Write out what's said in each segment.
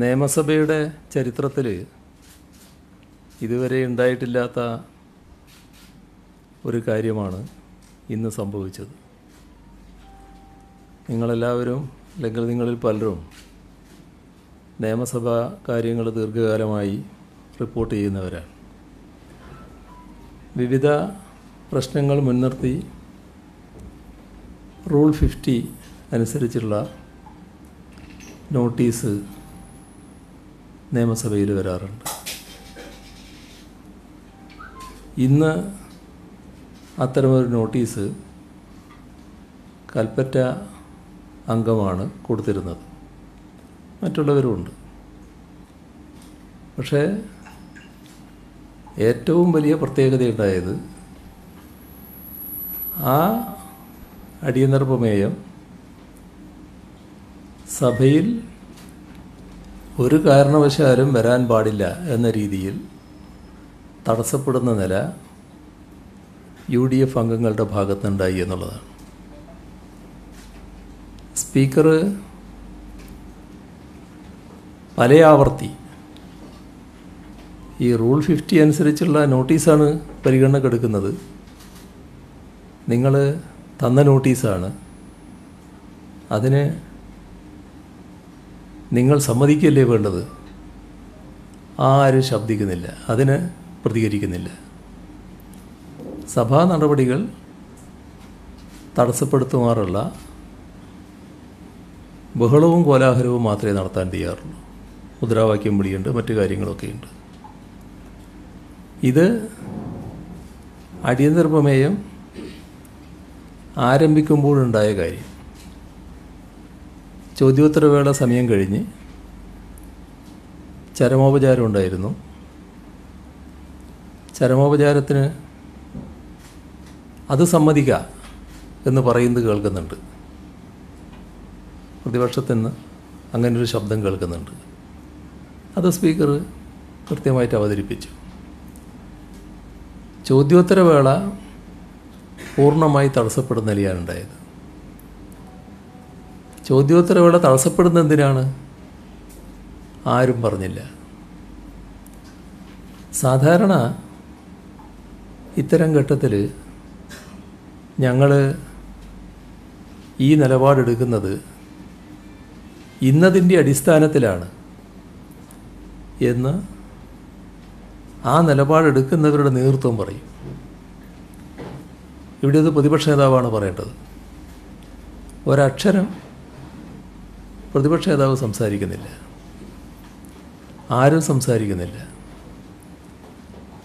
നിയമസഭയുടെ ചരിത്രത്തിൽ ഇതുവരെ ഉണ്ടായിട്ടില്ലാത്ത ഒരു കാര്യമാണ് ഇന്ന് സംഭവിച്ചത്. നിങ്ങളെല്ലാവരും അല്ലെങ്കിൽ നിങ്ങളിൽ പലരും നിയമസഭാ കാര്യങ്ങൾ ദീർഘകാലമായി റിപ്പോർട്ട് ചെയ്യുന്നവരാണ്. വിവിധ പ്രശ്നങ്ങൾ മുൻനിർത്തി റൂൾ ഫിഫ്റ്റി അനുസരിച്ചുള്ള നോട്ടീസ് നിയമസഭയിൽ വരാറുണ്ട്. ഇന്ന് അത്തരമൊരു നോട്ടീസ് കൽപ്പറ്റ അംഗമാണ് കൊടുത്തിരുന്നത്. മറ്റുള്ളവരുമുണ്ട് പക്ഷേ ഏറ്റവും വലിയ പ്രത്യേകത പ്രത്യേകതയുണ്ടായത് ആ അടിയന്തര പ്രമേയം സഭയിൽ ഒരു കാരണവശാലും വരാൻ പാടില്ല എന്ന രീതിയിൽ തടസ്സപ്പെടുന്ന നില യു ഡി എഫ് അംഗങ്ങളുടെ ഭാഗത്തുണ്ടായി എന്നുള്ളതാണ്. സ്പീക്കർ പല ആവർത്തി ഈ റൂൾ ഫിഫ്റ്റി അനുസരിച്ചുള്ള നോട്ടീസാണ് പരിഗണനക്ക് എടുക്കുന്നത് നിങ്ങൾ തന്ന നോട്ടീസാണ്. അതിന് നിങ്ങൾ സമ്മതിക്കല്ലേ വേണ്ടത്? ആരും ശബ്ദിക്കുന്നില്ല. അതിന് പ്രതികരിക്കുന്നില്ല. സഭാ നടപടികൾ തടസ്സപ്പെടുത്തുമാറുള്ള ബഹളവും കോലാഹലവും മാത്രമേ നടത്താൻ തയ്യാറുള്ളൂ. മുദ്രാവാക്യം വിളിയുണ്ട് മറ്റു കാര്യങ്ങളൊക്കെയുണ്ട്. ഇത് അടിയന്തര പ്രമേയം ആരംഭിക്കുമ്പോഴുണ്ടായ കാര്യം. ചോദ്യോത്തരവേള സമയം കഴിഞ്ഞ് ചരമോപചാരം ഉണ്ടായിരുന്നു. ചരമോപചാരത്തിന് അത് സമ്മതിക്കുക എന്ന് പറയുന്നത് കേൾക്കുന്നുണ്ട്. പ്രതിപക്ഷത്തു നിന്ന് അങ്ങനൊരു ശബ്ദം കേൾക്കുന്നുണ്ട്. അത് സ്പീക്കർ കൃത്യമായിട്ട് അവതരിപ്പിച്ചു. ചോദ്യോത്തരവേള പൂർണമായി തടസ്സപ്പെടുന്ന നിലയാണ് ഉണ്ടായത്. ചോദ്യോത്തരവേള തടസ്സപ്പെടുന്ന എന്തിനാണ്? ആരും പറഞ്ഞില്ല. സാധാരണ ഇത്തരം ഘട്ടത്തിൽ ഞങ്ങൾ ഈ നിലപാടെടുക്കുന്നത് ഇന്നതിന്റെ അടിസ്ഥാനത്തിലാണ് എന്ന് ആ നിലപാടെടുക്കുന്നവരുടെ നേതൃത്വം പറയും. ഇവിടെ ഇത് പ്രതിപക്ഷ നേതാവാണ് പറയേണ്ടത്. ഒരക്ഷരം പ്രതിപക്ഷ നേതാവ് സംസാരിക്കുന്നില്ല. ആരും സംസാരിക്കുന്നില്ല.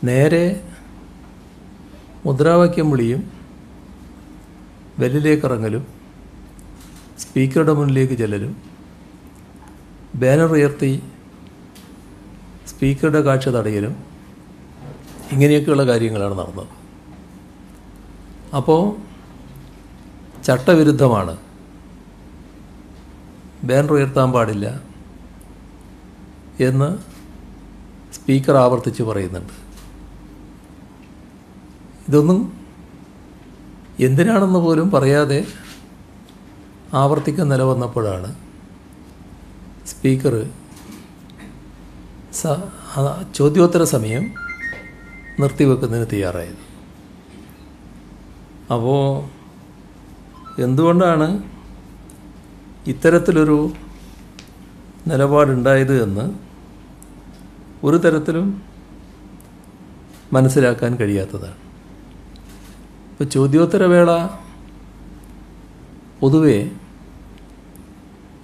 നേരെ മുദ്രാവാക്യം വിളിയും വെല്ലിലേക്ക് ഇറങ്ങലും സ്പീക്കറുടെ മുന്നിലേക്ക് ചെല്ലലും ബാനർ ഉയർത്തി സ്പീക്കറുടെ കാഴ്ച തടയലും ഇങ്ങനെയൊക്കെയുള്ള കാര്യങ്ങളാണ് നടന്നത്. അപ്പോൾ ചട്ടവിരുദ്ധമാണ് ബാനർ ഉയർത്താൻ പാടില്ല എന്ന് സ്പീക്കർ ആവർത്തിച്ച് പറയുന്നുണ്ട്. ഇതൊന്നും എന്തിനാണെന്ന് പോലും പറയാതെ ആവർത്തിക്കാൻ നിലവന്നപ്പോഴാണ് സ്പീക്കർ സ ചോദ്യോത്തര സമയം നിർത്തിവെക്കുന്നതിന് തയ്യാറായത്. അപ്പോൾ എന്തുകൊണ്ടാണ് ഇത്തരത്തിലൊരു നിലപാടുണ്ടായത് എന്ന് ഒരു തരത്തിലും മനസ്സിലാക്കാൻ കഴിയാത്തതാണ്. ഇപ്പോൾ ചോദ്യോത്തരവേള പൊതുവെ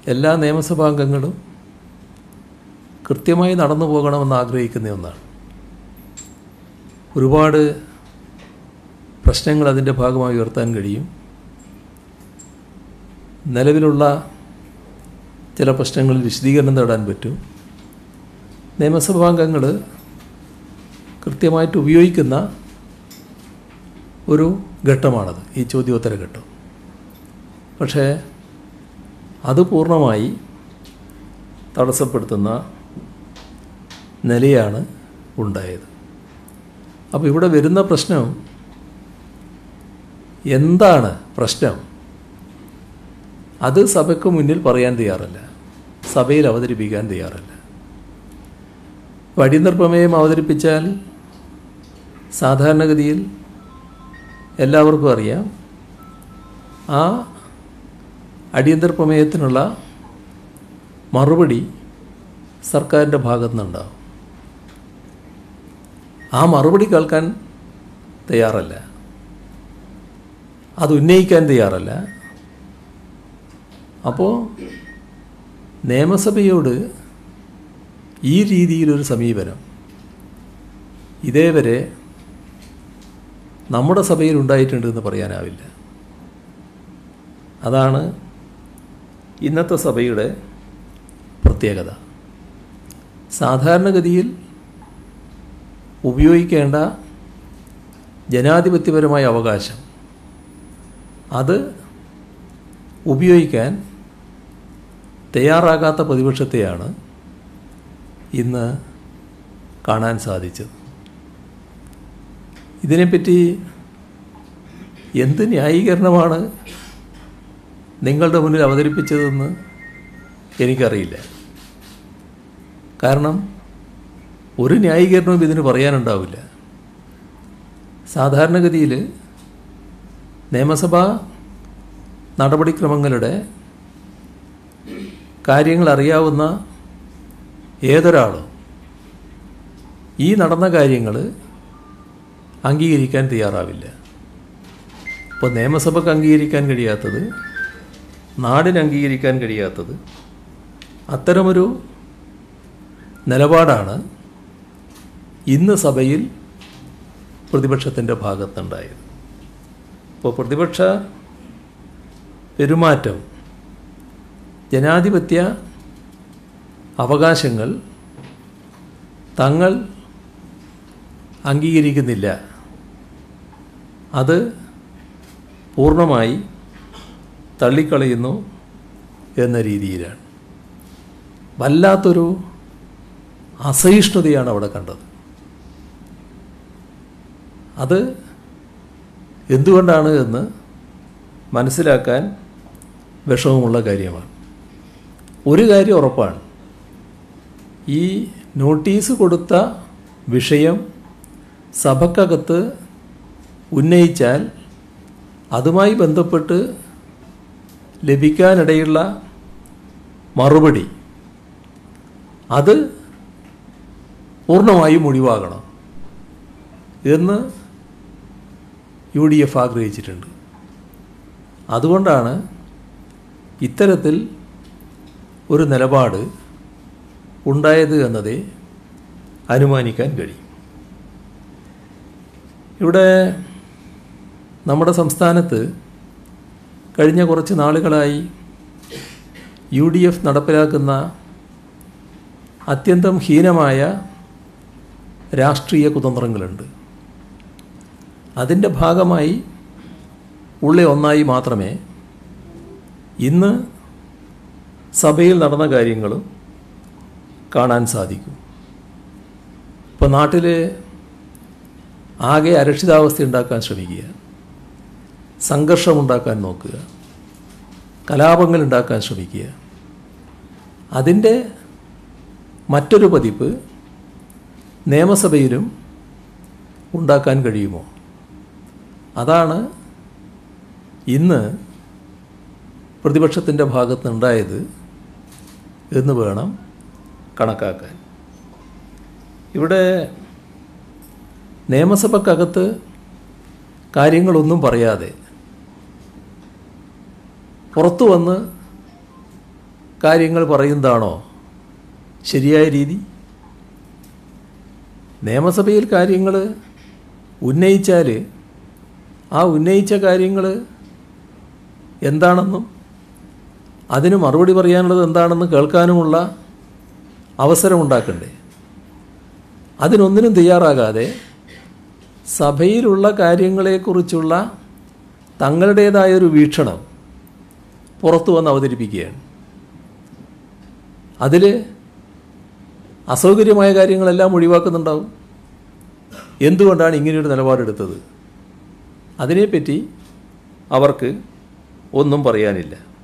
എല്ലാ നിയമസഭാംഗങ്ങളും കൃത്യമായി നടന്നു പോകണമെന്ന് ആഗ്രഹിക്കുന്ന ഒന്നാണ്. ഒരുപാട് പ്രശ്നങ്ങൾ അതിന്റെ ഭാഗമായി ഉയർത്താൻ കഴിയും. നിലവിലുള്ള ചില പ്രശ്നങ്ങളിൽ വിശദീകരണം നേടാൻ പറ്റും. നിയമസഭാംഗങ്ങൾ കൃത്യമായിട്ട് ഉപയോഗിക്കുന്ന ഒരു ഘട്ടമാണത് ഈ ചോദ്യോത്തര ഘട്ടം. പക്ഷേ അത് പൂർണമായി തടസ്സപ്പെടുത്തുന്ന നിലയാണ് ഉണ്ടായത്. അപ്പോൾ ഇവിടെ വരുന്ന പ്രശ്നം എന്താണ് പ്രശ്നം? അത് സഭയ്ക്ക് മുന്നിൽ പറയാൻ തയ്യാറല്ല. സഭയിൽ അവതരിപ്പിക്കാൻ തയ്യാറല്ല. അടിയന്തര പ്രമേയം അവതരിപ്പിച്ചാൽ സാധാരണഗതിയിൽ എല്ലാവർക്കും അറിയാം. ആ അടിയന്തര പ്രമേയത്തിനുള്ള മറുപടി സർക്കാരിന്റെ ഭാഗത്തു നിന്നുണ്ടാവും ആ മറുപടി കേൾക്കാൻ തയ്യാറല്ല. അത് ഉന്നയിക്കാൻ തയ്യാറല്ല. അപ്പോൾ നിയമസഭയോട് ഈ രീതിയിലൊരു സമീപനം. ഇതേവരെ നമ്മുടെ സഭയിൽ ഉണ്ടായിട്ടുണ്ടെന്ന് പറയാനാവില്ല. അതാണ് ഇന്നത്തെ സഭയുടെ പ്രത്യേകത. സാധാരണഗതിയിൽ ഉപയോഗിക്കേണ്ട ജനാധിപത്യപരമായ അവകാശം അത് ഉപയോഗിക്കാൻ തയ്യാറാകാത്ത പ്രതിപക്ഷത്തെയാണ് ഇന്ന് കാണാൻ സാധിച്ചത്. ഇതിനെപ്പറ്റി എന്ത് ന്യായീകരണമാണ് നിങ്ങളുടെ മുന്നിൽ അവതരിപ്പിച്ചതെന്ന് എനിക്കറിയില്ല. കാരണം ഒരു ന്യായീകരണവും ഇതിന് പറയാനുണ്ടാവില്ല. സാധാരണഗതിയിൽ നിയമസഭാ നടപടിക്രമങ്ങളുടെ കാര്യങ്ങൾ അറിയാവുന്ന ഏതൊരാളും ഈ നടന്ന കാര്യങ്ങൾ അംഗീകരിക്കാൻ തയ്യാറാവില്ല. ഇപ്പോൾ നിയമസഭയ്ക്ക് അംഗീകരിക്കാൻ കഴിയാത്തത് നാടിന് അംഗീകരിക്കാൻ കഴിയാത്തത് അത്തരമൊരു നിലപാടാണ് ഇന്ന് സഭയിൽ പ്രതിപക്ഷത്തിന്റെ ഭാഗത്തുണ്ടായത്. ഇപ്പോൾ പ്രതിപക്ഷ പെരുമാറ്റം ജനാധിപത്യ അവകാശങ്ങൾ തങ്ങൾ അംഗീകരിക്കുന്നില്ല. അത് പൂർണമായി തള്ളിക്കളയുന്നു എന്ന രീതിയിലാണ്. വല്ലാത്തൊരു അസഹിഷ്ണുതയാണ് അവിടെ കണ്ടത്. അത് എന്തുകൊണ്ടാണ് എന്ന് മനസ്സിലാക്കാൻ വിഷമമുള്ള കാര്യമാണ്. ഒരു കാര്യം ഉറപ്പാണ്. ഈ നോട്ടീസ് കൊടുത്ത വിഷയം സഭക്കകത്ത് ഉന്നയിച്ചാൽ അതുമായി ബന്ധപ്പെട്ട് ലഭിക്കാനിടയുള്ള മറുപടി അത് പൂർണമായും ഒഴിവാകണം എന്ന് യു ഡി എഫ് ആഗ്രഹിച്ചിട്ടുണ്ട്. അതുകൊണ്ടാണ് ഇത്തരത്തിൽ ഒരു നിലപാട് ഉണ്ടായത് എന്നതേ അനുമാനിക്കാൻ കഴിയും. ഇവിടെ നമ്മുടെ സംസ്ഥാനത്ത് കഴിഞ്ഞ കുറച്ച് നാളുകളായി യു ഡി എഫ് നടപ്പിലാക്കുന്ന അത്യന്തം ഹീനമായ രാഷ്ട്രീയ കുതന്ത്രങ്ങളുണ്ട്. അതിന്റെ ഭാഗമായി ഉള്ള ഒന്നായി മാത്രമേ ഇന്ന് സഭയിൽ നടന്ന കാര്യങ്ങൾ കാണാൻ സാധിക്കും. ഇപ്പോൾ നാട്ടിൽ ആകെ അരക്ഷിതാവസ്ഥ ഉണ്ടാക്കാൻ ശ്രമിക്കുക സംഘർഷമുണ്ടാക്കാൻ നോക്കുക കലാപങ്ങൾ ഉണ്ടാക്കാൻ ശ്രമിക്കുക. അതിന്റെ മറ്റൊരു പതിപ്പ് നിയമസഭയിലും ഉണ്ടാക്കാൻ കഴിയുമോ? അതാണ് ഇന്ന് പ്രതിപക്ഷത്തിന്റെ ഭാഗത്തുനിന്നുണ്ടായത് എന്ന് വേണം കണക്കാക്കാൻ. ഇവിടെ നിയമസഭക്കകത്ത് കാര്യങ്ങളൊന്നും പറയാതെ പുറത്തു വന്ന് കാര്യങ്ങൾ പറയുന്നതാണോ ശരിയായ രീതി? നിയമസഭയിൽ കാര്യങ്ങൾ ഉന്നയിച്ചാൽ ആ ഉന്നയിച്ച കാര്യങ്ങൾ എന്താണെന്നും അതിന് മറുപടി പറയാനുള്ളത് എന്താണെന്ന് കേൾക്കാനുമുള്ള അവസരമുണ്ടാക്കണ്ടേ? അതിനൊന്നിനും തയ്യാറാകാതെ സഭയിലുള്ള കാര്യങ്ങളെക്കുറിച്ചുള്ള തങ്ങളുടേതായൊരു വീക്ഷണം പുറത്തു വന്ന് അവതരിപ്പിക്കുകയാണ്. അതിൽ അസൗകര്യമായ കാര്യങ്ങളെല്ലാം ഒഴിവാക്കുന്നുണ്ടാവും. എന്തുകൊണ്ടാണ് ഇങ്ങനെയൊരു നിലപാടെടുത്തത്? അതിനെപ്പറ്റി അവർക്ക് ഒന്നും പറയാനില്ല.